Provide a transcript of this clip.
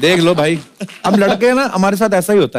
देख लो भाई। हम लड़के ना हमारे साथ ऐसा ही होता है।